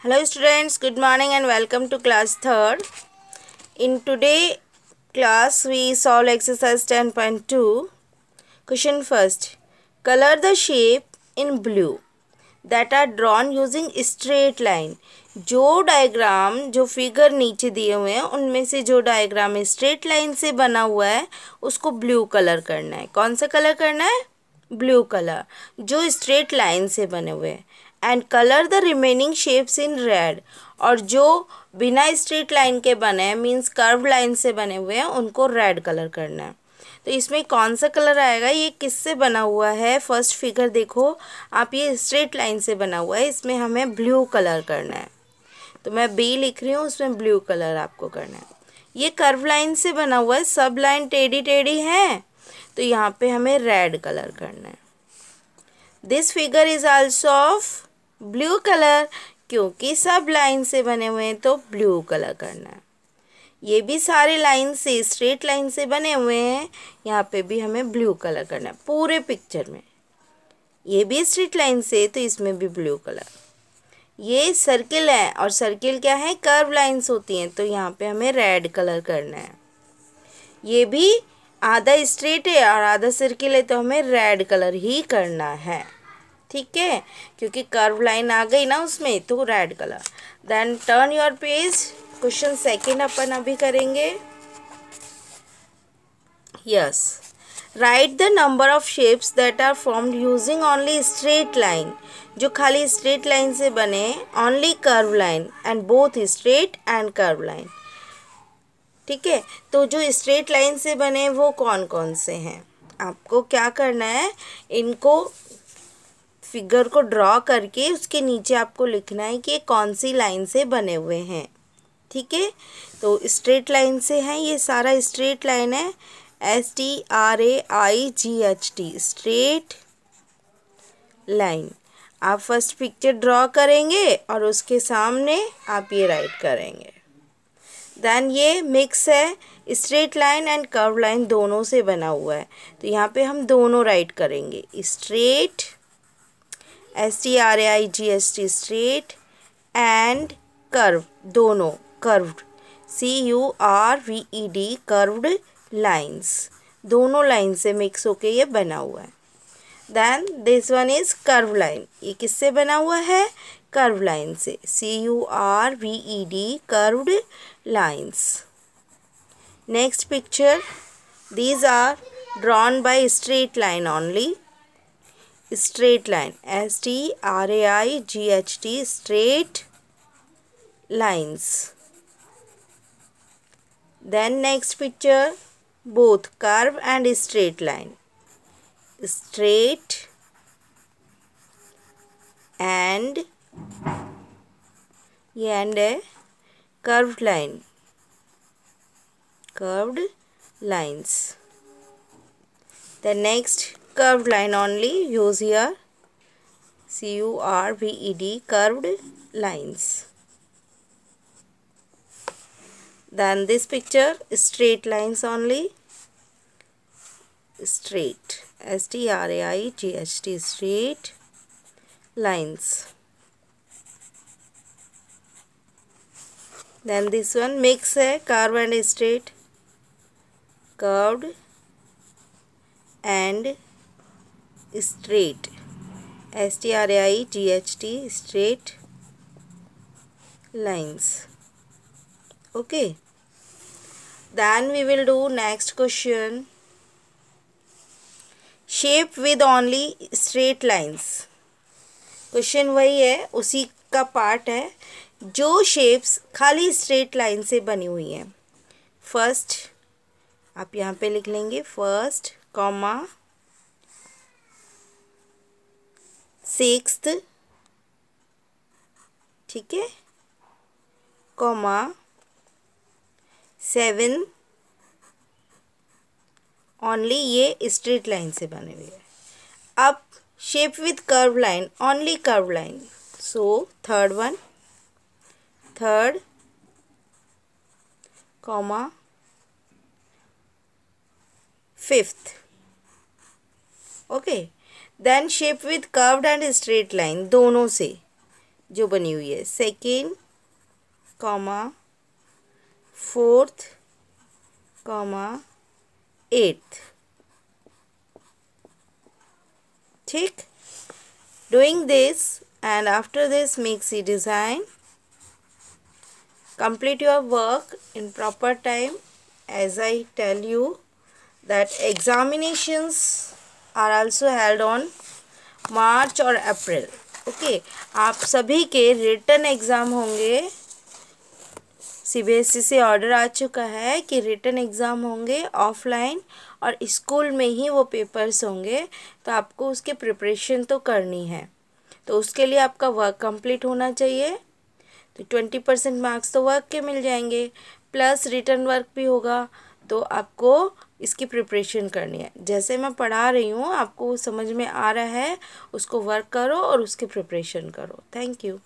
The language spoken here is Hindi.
hello students good morning and welcome to class third in today class we solve exercise 10.2 question first color the shape in blue that are drawn using straight line जो डायग्राम जो फिगर नीचे दिए हुए हैं उनमें से जो डायग्राम स्ट्रेट लाइन से बना हुआ है उसको ब्लू कलर करना है कौन सा कलर करना है ब्लू कलर जो स्ट्रेट लाइन से बने हुए हैं and colour the remaining shapes in red और जो बिना स्ट्रेट लाइन के बने हैं मीन्स कर्व लाइन से बने हुए हैं, उनको रेड कलर करना है। तो इसमें कौन सा कलर आएगा? ये किससे बना हुआ है? फ़र्स्ट फिगर देखो, आप ये स्ट्रेट लाइन से बना हुआ है, इसमें हमें ब्लू कलर करना है। तो मैं बी लिख रही हूँ, उसमें ब्लू कलर आपको करना है। ये कर्व लाइन से बना हुआ है, सब लाइन टेढ़ी टेढ़ी है तो यहाँ पे हमें रेड कलर करना है। This figure is also of blue colour क्योंकि सब लाइन से बने हुए हैं तो ब्लू कलर करना है। ये भी सारे लाइन से स्ट्रेट लाइन से बने हुए हैं, यहाँ पे भी हमें ब्लू कलर करना है, पूरे पिक्चर में। ये भी स्ट्रेट लाइन से तो इसमें भी ब्लू कलर ये सर्किल है, और सर्किल क्या है? कर्व लाइंस होती हैं तो यहाँ पे हमें रेड कलर करना है। ये भी आधा स्ट्रेट है, और आधा सर्किल है तो हमें रेड कलर ही करना है। ठीक है? क्योंकि कर्व लाइन आ गई ना उसमें तो red colour then turn your page question second अपन अभी करेंगे. Yes write the number of shapes that are formed using only straight line जो खाली स्ट्रेट लाइन से बने only curve line and both straight and curve line ठीक है? तो जो स्ट्रेट लाइन से बने, वो कौन कौन से हैं? आपको क्या करना है? इनको फिगर को ड्रॉ करके उसके नीचे आपको लिखना है कि ये कौन सी लाइन से बने हुए हैं। ठीक है? तो स्ट्रेट लाइन से हैं, ये सारा स्ट्रेट लाइन है। S T R A I G H T straight line. आप फ़र्स्ट पिक्चर ड्रॉ करेंगे और उसके सामने आप ये राइट करेंगे। देन ये मिक्स है, straight line and curve line दोनों से बना हुआ है। तो यहाँ पे हम दोनों राइट करेंगे, straight S T R A I G S T straight and curve दोनों curved C U R V E D curved lines दोनों लाइन से मिक्स होके ये बना हुआ है। Then this one is curve line ये किससे बना हुआ है? कर्व लाइन से। C U R V E D curved lines next picture these are drawn by straight line only straight line. S T R A I G H T straight lines. Then next picture both curve and straight line. Straight and and a curved line. Curved lines. The next curved line only use here. C U R V E D curved lines. Then this picture straight lines only. Straight. S T R A I G H T straight lines. Then this one mix a curve and straight curved and straight S T R I T H T straight lines okay then we will do next question shape with only straight lines question वही है, उसी का पार्ट है, जो शेप्स खाली स्ट्रेट लाइन से बनी हुई हैं. फ़र्स्ट आप यहाँ पे लिख लेंगे फ़र्स्ट कॉमा सिक्स ठीक है, कॉमा सेवन ओनली ये स्ट्रेट लाइन से बने हुए हैं। अब shape with curve line only curve line so third one third comma fifth okay then shape with curved and straight line दोनों से, जो बनी हुई है। Second comma fourth comma eighth ठीक? Doing this and after this makes you design complete your work in proper time as I tell you that examinations are also held on March और अप्रैल। ओके, आप सभी के रिटर्न एग्ज़ाम होंगे। सीबीएसई से ऑर्डर आ चुका है कि रिटर्न एग्ज़ाम होंगे ऑफलाइन और स्कूल में ही वो पेपर्स होंगे तो आपको उसके प्रिपरेशन तो करनी है। तो उसके लिए आपका वर्क कंप्लीट होना चाहिए। तो ट्वेंटी परसेंट मार्क्स तो वर्क के मिल जाएँगे, प्लस रिटर्न वर्क भी होगा। तो आपको इसकी प्रिपरेशन करनी है। जैसे मैं पढ़ा रही हूँ, आपको समझ में आ रहा है, उसको वर्क करो और उसकी प्रिपरेशन करो। Thank you